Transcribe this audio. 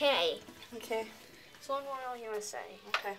okay. Okay. It's long while USA. Okay.